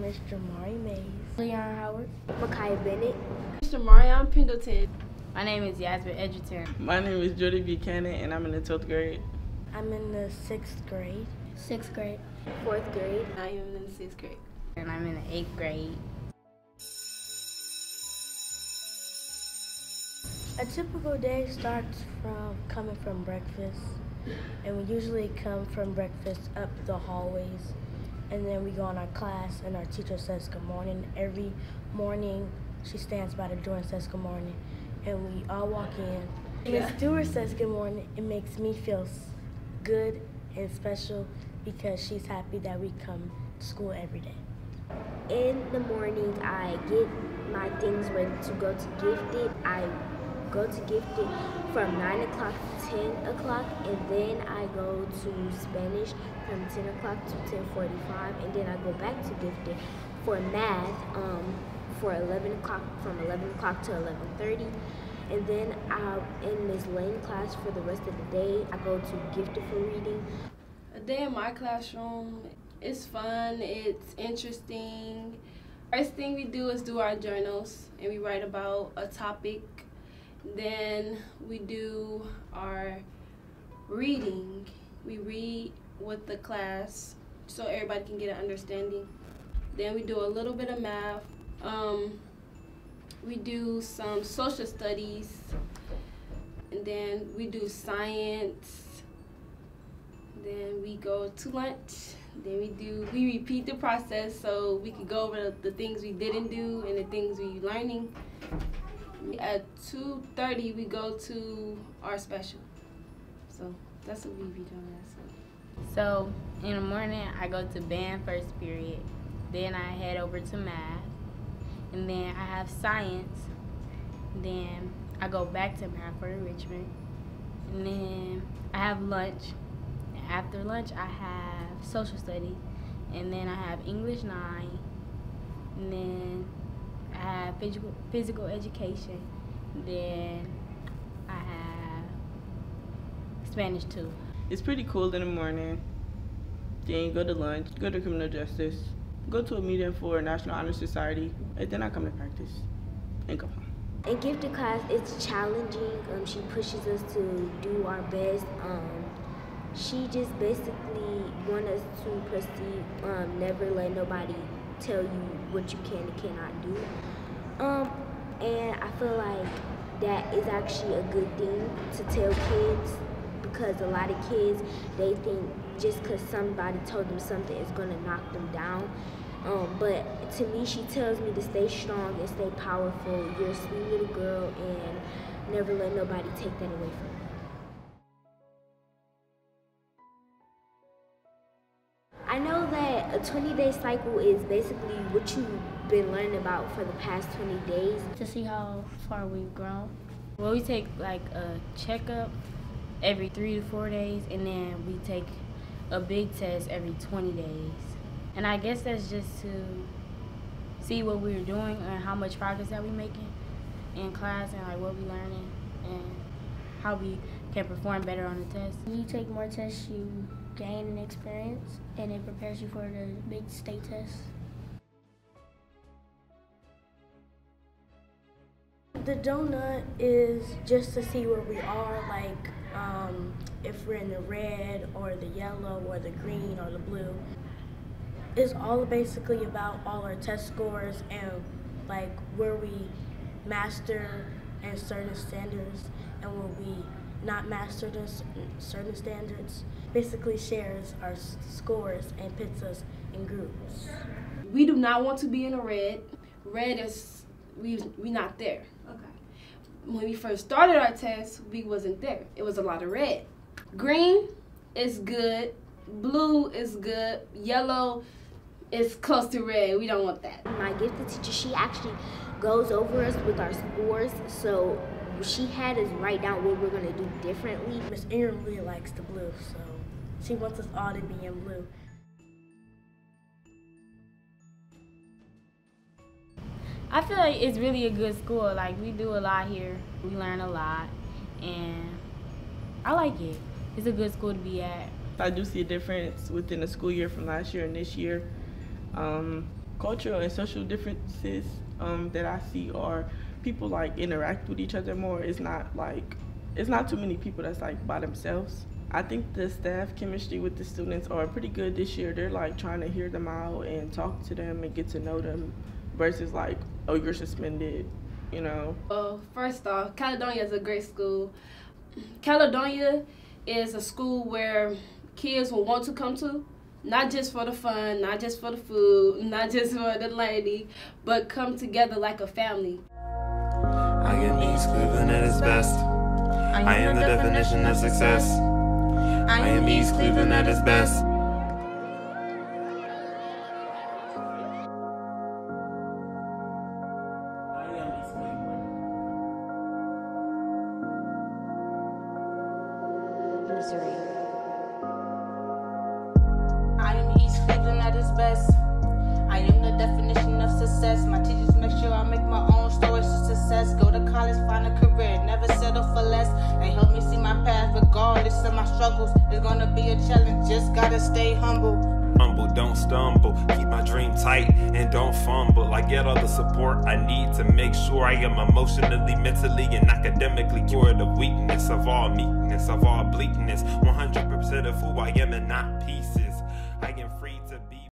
Mr. Mari Mays, Leon Howard, Makai Bennett, Mr. Marion Pendleton. My name is Yasmin Edgerton. My name is Jody Buchanan, and I'm in the 12th grade. I'm in the sixth grade. Sixth grade. Fourth grade. I am in the sixth grade. And I'm in the eighth grade. A typical day starts from coming from breakfast, and we usually come from breakfast up the hallways, and then we go in our class, and our teacher says good morning. Every morning, she stands by the door and says good morning, and we all walk in. Miss Stewart says good morning. It makes me feel good and special because she's happy that we come to school every day. In the morning, I get my things ready to go to Gifted. I go to Gifted from 9 o'clock to 10 o'clock, and then I go to Spanish from 10 o'clock to 10.45, and then I go back to Gifted for math um, for 11 o'clock, from 11 o'clock to 11.30. And then I'm in Ms. Lane class for the rest of the day. I go to Gifted for reading. A day in my classroom, it's fun, it's interesting. First thing we do is do our journals and we write about a topic then we do our reading. We read with the class so everybody can get an understanding. Then we do a little bit of math. Um, we do some social studies. And then we do science. Then we go to lunch. Then we do we repeat the process so we can go over the, the things we didn't do and the things we learning. At 2.30, we go to our special. So that's what we be doing. So in the morning, I go to band first period. Then I head over to math. And then I have science. Then I go back to math for enrichment. And then I have lunch. After lunch, I have social study. And then I have English 9. And then I have physical physical education. Then I have Spanish too. It's pretty cool in the morning. Then you go to lunch, go to criminal justice, go to a meeting for National Honor Society, and then I come to practice and go home. In gifted class, it's challenging. Um, she pushes us to do our best. Um, she just basically wants us to proceed, um, never let nobody tell you what you can and cannot do. Um, and I feel like that is actually a good thing to tell kids because a lot of kids they think just because somebody told them something is gonna knock them down. Um, but to me, she tells me to stay strong and stay powerful. You're a sweet little girl, and never let nobody take that away from you. A 20 day cycle is basically what you've been learning about for the past 20 days. To see how far we've grown. Well, we take like a checkup every three to four days, and then we take a big test every 20 days. And I guess that's just to see what we're doing and how much progress that we're making in class and like what we're learning and how we can perform better on the test. When you take more tests, you gain an experience and it prepares you for the big state test. The donut is just to see where we are, like um, if we're in the red or the yellow or the green or the blue. It's all basically about all our test scores and like where we master in certain standards and where we not mastered in certain standards. Basically shares our scores and puts us in groups. We do not want to be in a red. Red is we we not there. Okay. When we first started our test, we wasn't there. It was a lot of red. Green is good. Blue is good. Yellow is close to red. We don't want that. My gifted teacher, she actually goes over us with our scores. So she had us write down what we're gonna do differently. Miss Ingram really likes the blue, so she wants us all to be in blue. I feel like it's really a good school. Like we do a lot here. We learn a lot, and I like it. It's a good school to be at. I do see a difference within the school year from last year and this year. Um, cultural and social differences um, that I see are people like interact with each other more. It's not like it's not too many people that's like by themselves. I think the staff chemistry with the students are pretty good this year. They're like trying to hear them out and talk to them and get to know them versus like, oh, you're suspended, you know. Well, first off, Caledonia is a great school. Caledonia is a school where kids will want to come to, not just for the fun, not just for the food, not just for the lady, but come together like a family. I am East Cleveland at its best. I am the definition of success. I am East Cleveland at its best. Missouri. I am East Cleveland at its best. I am the definition of success. My teachers make sure I make my own stories of success. Go to college, find a career, never settle for less. They help me see my path regardless of my struggles. It's gonna be a challenge, just gotta stay humble. Humble, don't stumble. Keep my dream tight and don't fumble. I get all the support I need to make sure I am emotionally, mentally, and academically cured of weakness, of all meekness, of all bleakness. 100% of who I am and not pieces. I am free.